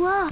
哇